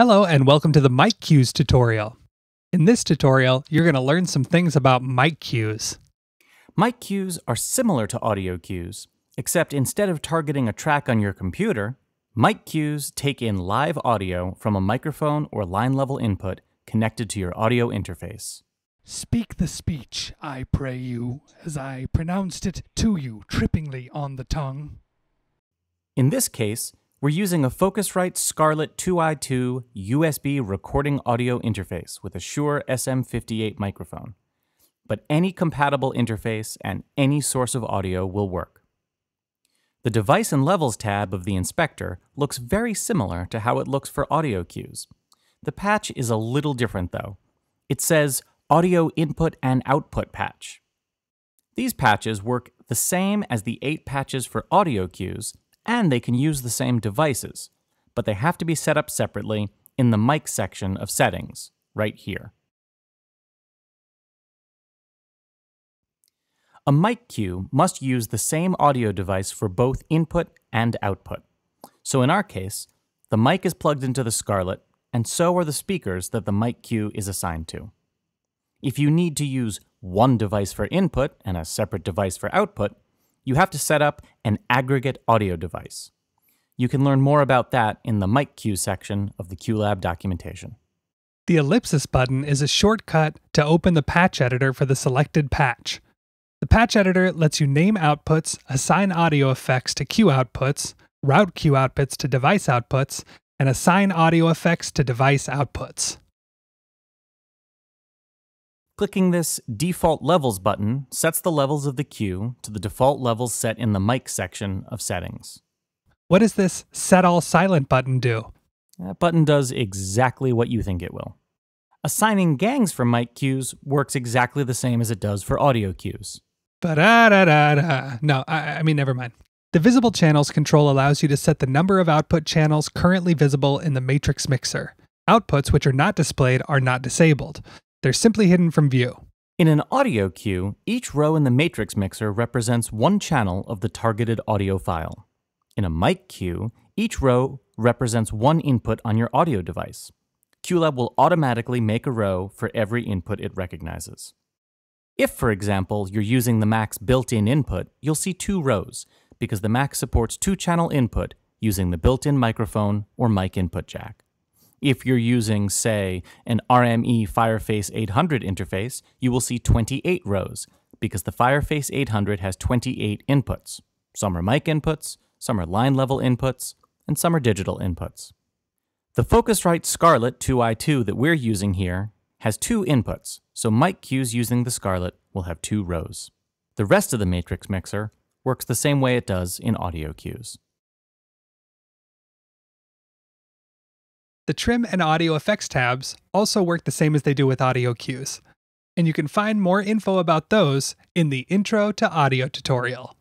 Hello and welcome to the mic cues tutorial. In this tutorial, you're going to learn some things about mic cues. Mic cues are similar to audio cues, except instead of targeting a track on your computer, mic cues take in live audio from a microphone or line level input connected to your audio interface. Speak the speech, I pray you, as I pronounced it to you trippingly on the tongue. In this case, we're using a Focusrite Scarlett 2i2 USB recording audio interface with a Shure SM58 microphone. But any compatible interface and any source of audio will work. The Device and Levels tab of the inspector looks very similar to how it looks for audio cues. The patch is a little different though. It says Audio Input and Output Patch. These patches work the same as the eight patches for audio cues and they can use the same devices, but they have to be set up separately in the mic section of settings, right here. A mic cue must use the same audio device for both input and output. So in our case, the mic is plugged into the Scarlett, and so are the speakers that the mic cue is assigned to. If you need to use one device for input and a separate device for output, you have to set up an aggregate audio device. You can learn more about that in the mic cue section of the QLab documentation. The ellipsis button is a shortcut to open the patch editor for the selected patch. The patch editor lets you name outputs, assign audio effects to cue outputs, route cue outputs to device outputs, and assign audio effects to device outputs. Clicking this Default Levels button sets the levels of the cue to the default levels set in the mic section of settings. What does this Set All Silent button do? That button does exactly what you think it will. Assigning gangs for mic cues works exactly the same as it does for audio cues. Ba da da da da. No, I, I mean, never mind. The Visible Channels control allows you to set the number of output channels currently visible in the matrix mixer. Outputs which are not displayed are not disabled. They're simply hidden from view. In an audio cue, each row in the matrix mixer represents one channel of the targeted audio file. In a mic cue, each row represents one input on your audio device. QLab will automatically make a row for every input it recognizes. If, for example, you're using the Mac's built-in input, you'll see two rows, because the Mac supports two-channel input using the built-in microphone or mic input jack. If you're using, say, an RME Fireface 800 interface, you will see 28 rows because the Fireface 800 has 28 inputs. Some are mic inputs, some are line level inputs, and some are digital inputs. The Focusrite Scarlett 2i2 that we're using here has two inputs, so mic cues using the Scarlett will have two rows. The rest of the matrix mixer works the same way it does in audio cues. The trim and audio effects tabs also work the same as they do with audio cues. And you can find more info about those in the Intro to Audio tutorial.